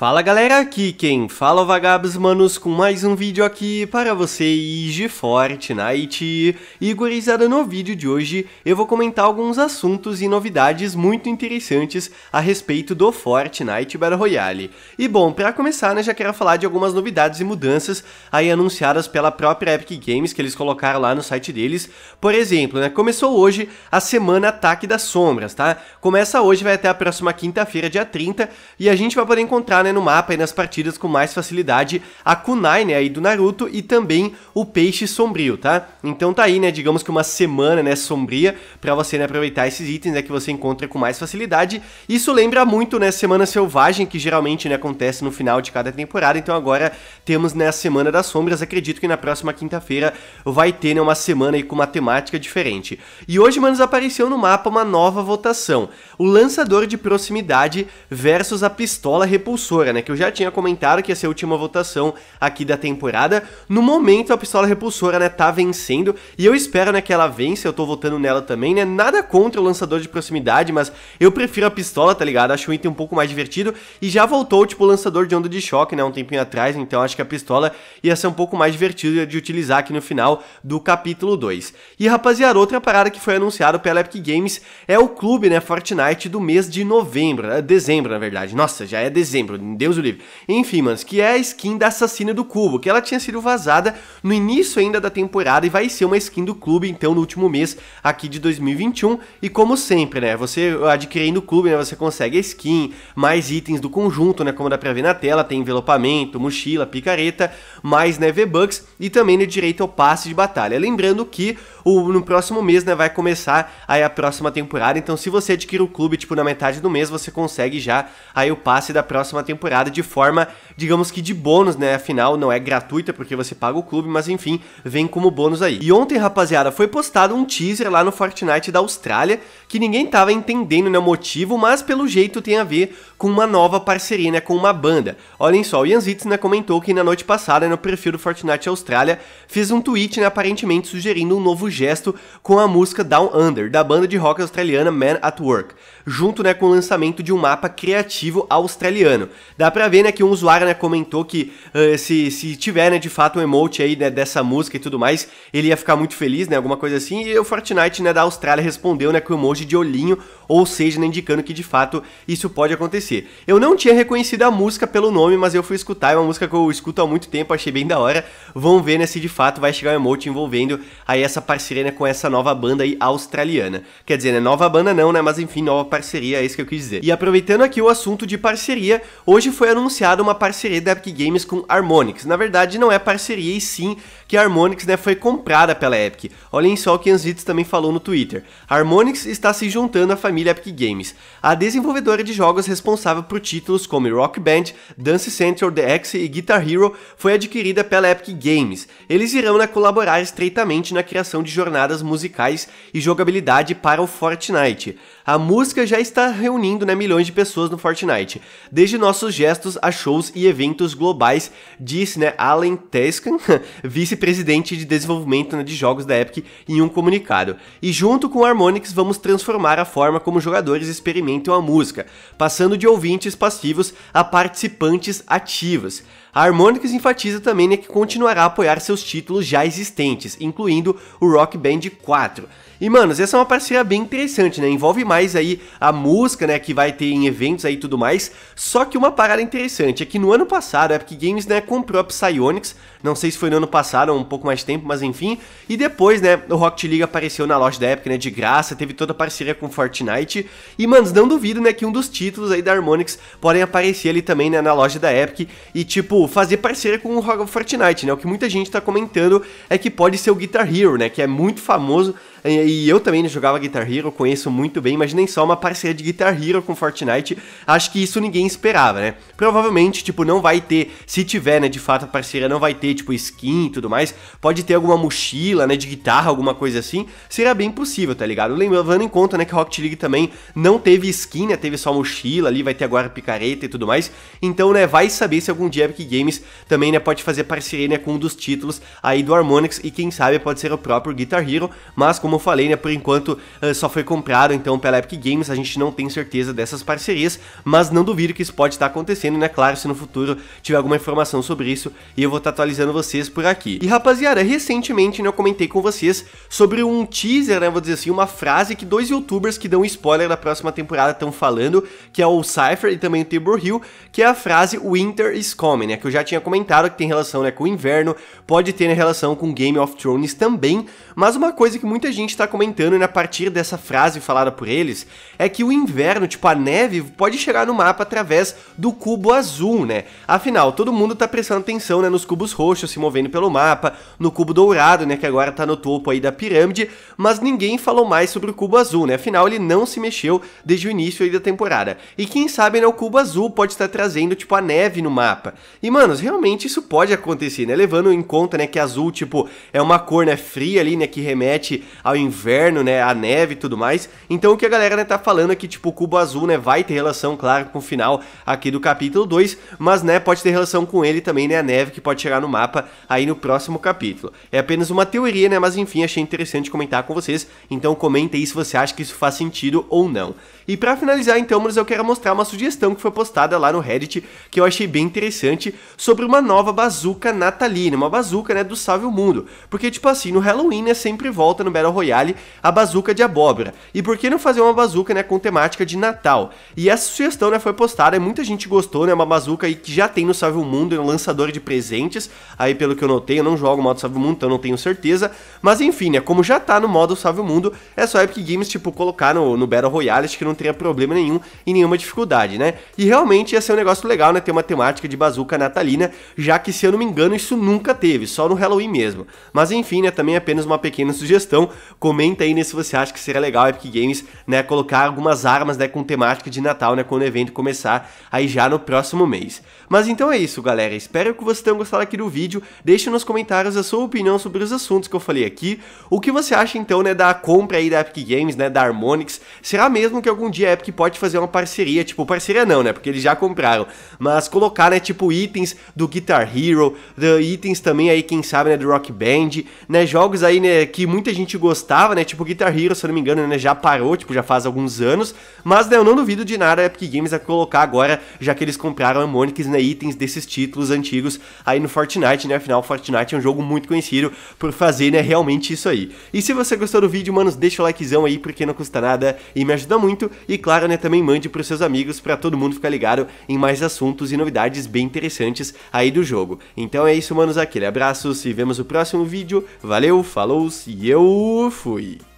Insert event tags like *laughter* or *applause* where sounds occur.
Fala galera, aqui quem fala é Vagabos Manos com mais um vídeo aqui para vocês de Fortnite. E gurizada, no vídeo de hoje eu vou comentar alguns assuntos e novidades muito interessantes a respeito do Fortnite Battle Royale. E bom, para começar, né, já quero falar de algumas novidades e mudanças aí anunciadas pela própria Epic Games que eles colocaram lá no site deles. Por exemplo, né, começou hoje a semana Ataque das Sombras, tá? Começa hoje, vai até a próxima quinta-feira, dia 30, e a gente vai poder encontrar né, no mapa e nas partidas com mais facilidade a Kunai, né, aí do Naruto e também o Peixe Sombrio, tá? Então tá aí, né, digamos que uma semana, né, sombria para você, né, aproveitar esses itens, né, que você encontra com mais facilidade. Isso lembra muito, né, Semana Selvagem, que geralmente, né, acontece no final de cada temporada, então agora temos, né, a Semana das Sombras, acredito que na próxima quinta-feira vai ter, né, uma semana aí com uma temática diferente. E hoje, manos, apareceu no mapa uma nova votação, o lançador de proximidade versus a pistola repulsora né? Que eu já tinha comentado que ia ser a última votação aqui da temporada. No momento, a pistola repulsora, né, tá vencendo. E eu espero, né, que ela vença. Eu tô votando nela também, né? Nada contra o lançador de proximidade, mas eu prefiro a pistola, tá ligado? Acho o item um pouco mais divertido. E já voltou, tipo, o lançador de onda de choque, né? Um tempinho atrás. Então acho que a pistola ia ser um pouco mais divertida de utilizar aqui no final do capítulo 2. E rapaziada, outra parada que foi anunciado pela Epic Games é o clube, né? Fortnite do mês de novembro. É dezembro, na verdade. Nossa, já é dezembro. Deus o livre. Enfim, manos, que é a skin da assassina do cubo, que ela tinha sido vazada no início ainda da temporada e vai ser uma skin do clube, então, no último mês aqui de 2021. E como sempre, né, você adquirindo o clube, né, você consegue a skin, mais itens do conjunto, né, como dá pra ver na tela, tem envelopamento, mochila, picareta, mais, né, V-Bucks e também né, direito ao passe de batalha. Lembrando que o, no próximo mês, né, vai começar aí a próxima temporada, então se você adquire o clube, tipo, na metade do mês, você consegue já aí o passe da próxima temporada de forma, digamos que de bônus, né, afinal não é gratuita porque você paga o clube, mas enfim, vem como bônus aí. E ontem, rapaziada, foi postado um teaser lá no Fortnite da Austrália, que ninguém tava entendendo, né, o motivo, mas pelo jeito tem a ver com uma nova parceria, né, com uma banda. Olhem só, o Janzitz, né, comentou que na noite passada, no perfil do Fortnite Austrália, fez um tweet, né, aparentemente sugerindo um novo gesto com a música Down Under, da banda de rock australiana Man at Work, junto né, com o lançamento de um mapa criativo australiano. Dá pra ver né, que um usuário né, comentou que uh, se, se tiver né, de fato um emote aí né, dessa música e tudo mais, ele ia ficar muito feliz, né, alguma coisa assim, e o Fortnite né, da Austrália respondeu né, com o emoji de olhinho, ou seja, né, indicando que de fato isso pode acontecer. Eu não tinha reconhecido a música pelo nome, mas eu fui escutar, é uma música que eu escuto há muito tempo, achei bem da hora. Vamos ver né, se de fato vai chegar um emote envolvendo aí essa parceria né, com essa nova banda aí australiana. Quer dizer, né, nova banda não, né, mas enfim, nova parceria, é isso que eu quis dizer. E aproveitando aqui o assunto de parceria, hoje foi anunciada uma parceria da Epic Games com Harmonix. Na verdade, não é parceria e sim que a Harmonix né, foi comprada pela Epic. Olhem só o que Anzitz também falou no Twitter. Harmonix está se juntando à família Epic Games, a desenvolvedora de jogos responsável por títulos como Rock Band, Dance Central, The X e Guitar Hero foi adquirida pela Epic Games. Eles irão né, colaborar estreitamente na criação de jornadas musicais e jogabilidade para o Fortnite. A música já está reunindo né, milhões de pessoas no Fortnite, desde nossos gestos a shows e eventos globais, disse né, Alan Tescan, *laughs* vice-presidente de desenvolvimento né, de jogos da Epic, em um comunicado. E junto com o Harmonix vamos transformar a forma como jogadores experimentam a música, passando de ouvintes passivos a participantes ativos. A Harmonix enfatiza também né, que continuará a apoiar seus títulos já existentes, incluindo o Rock Band 4. E, manos, essa é uma parceria bem interessante, né? Envolve mais aí a música, né? Que vai ter em eventos aí e tudo mais. Só que uma parada interessante é que no ano passado a Epic Games, né, comprou a Psyonix. Não sei se foi no ano passado ou um pouco mais tempo, mas enfim. E depois, né, o Rocket League apareceu na loja da Epic, né, de graça. Teve toda a parceria com Fortnite. E, manos, não duvido, né, que um dos títulos aí da Harmonix podem aparecer ali também, né, na loja da Epic. E, tipo, fazer parceria com o Fortnite, né? O que muita gente tá comentando é que pode ser o Guitar Hero, né? Que é muito famoso e eu também jogava Guitar Hero, conheço muito bem, nem só uma parceria de Guitar Hero com Fortnite, acho que isso ninguém esperava, né? Provavelmente, tipo, não vai ter, se tiver, né, de fato a parceria não vai ter, tipo, skin e tudo mais, pode ter alguma mochila, né, de guitarra, alguma coisa assim, seria bem possível, tá ligado? Levando em conta, né, que Rocket League também não teve skin, né, teve só mochila ali, vai ter agora picareta e tudo mais, então, né, vai saber se algum dia Epic Games também, né, pode fazer parceria, né, com um dos títulos aí do Harmonix. E quem sabe pode ser o próprio Guitar Hero, mas como como eu falei, né, por enquanto uh, só foi comprado então pela Epic Games, a gente não tem certeza dessas parcerias, mas não duvido que isso pode estar acontecendo, né, claro, se no futuro tiver alguma informação sobre isso, e eu vou estar atualizando vocês por aqui. E rapaziada, recentemente né, eu comentei com vocês sobre um teaser, né, vou dizer assim, uma frase que dois youtubers que dão spoiler da próxima temporada estão falando, que é o Cypher e também o Tabor Hill, que é a frase Winter is coming, né, que eu já tinha comentado que tem relação né, com o inverno, pode ter né, relação com Game of Thrones também, mas uma coisa que muita gente está comentando né, a partir dessa frase falada por eles é que o inverno, tipo a neve, pode chegar no mapa através do cubo azul, né? Afinal, todo mundo tá prestando atenção né, nos cubos roxos se movendo pelo mapa, no cubo dourado, né, que agora tá no topo aí da pirâmide, mas ninguém falou mais sobre o cubo azul, né? Afinal, ele não se mexeu desde o início aí da temporada. E quem sabe, né, o cubo azul pode estar trazendo tipo a neve no mapa. E manos, realmente isso pode acontecer, né? Levando em conta, né, que azul tipo é uma cor, né, fria ali, né, que remete ao inverno, né, à neve e tudo mais. Então o que a galera né, tá falando é que tipo o cubo azul, né, vai ter relação, claro, com o final aqui do capítulo 2, mas né, pode ter relação com ele também, né, a neve que pode chegar no mapa aí no próximo capítulo. É apenas uma teoria, né, mas enfim, achei interessante comentar com vocês. Então comenta aí se você acha que isso faz sentido ou não. E para finalizar então, mas eu quero mostrar uma sugestão que foi postada lá no Reddit, que eu achei bem interessante, sobre uma nova bazuca natalina, uma bazuca, né, do Salve o Mundo. Porque tipo assim, no Halloween, né, sempre volta no Battle Royale a bazuca de abóbora. E por que não fazer uma bazuca, né, com temática de Natal? E essa sugestão, né, foi postada e muita gente gostou, né, uma bazuca aí que já tem no Salve o Mundo, é um lançador de presentes, aí pelo que eu notei, eu não jogo o modo Salve o Mundo, então não tenho certeza, mas enfim, né, como já tá no modo Salve o Mundo, é só Epic Games, tipo, colocar no, no Battle Royale, acho que não teria problema nenhum e nenhuma dificuldade, né? E realmente ia ser um negócio legal, né, ter uma temática de bazuca natalina, já que se eu não me engano isso nunca teve, só no Halloween mesmo. Mas enfim, né, também é apenas uma pequena sugestão, comenta aí né, se você acha que seria legal a Epic Games, né, colocar algumas armas, né, com temática de Natal, né, quando o evento começar aí já no próximo mês. Mas então é isso, galera, espero que vocês tenham gostado aqui do vídeo, deixe nos comentários a sua opinião sobre os assuntos que eu falei aqui, o que você acha então, né, da compra aí da Epic Games, né, da Harmonix, será mesmo que algum dia a Epic pode fazer uma parceria, tipo, parceria não, né, porque eles já compraram, mas colocar, né, tipo, itens do Guitar Hero, itens também aí, quem sabe, né, do Rock Band, né, jogos aí, né, que muita gente gostava, né, tipo Guitar Hero, se eu não me engano, né, já parou, tipo, já faz alguns anos, mas, né, eu não duvido de nada a Epic Games a colocar agora, já que eles compraram Harmonix, né, itens desses títulos antigos aí no Fortnite, né, afinal, Fortnite é um jogo muito conhecido por fazer, né, realmente isso aí. E se você gostou do vídeo, manos, deixa o likezão aí, porque não custa nada e me ajuda muito, e claro, né, também mande pros seus amigos para todo mundo ficar ligado em mais assuntos e novidades bem interessantes aí do jogo. Então é isso, manos, aquele abraço, se vemos no próximo vídeo, valeu, falou e eu fui!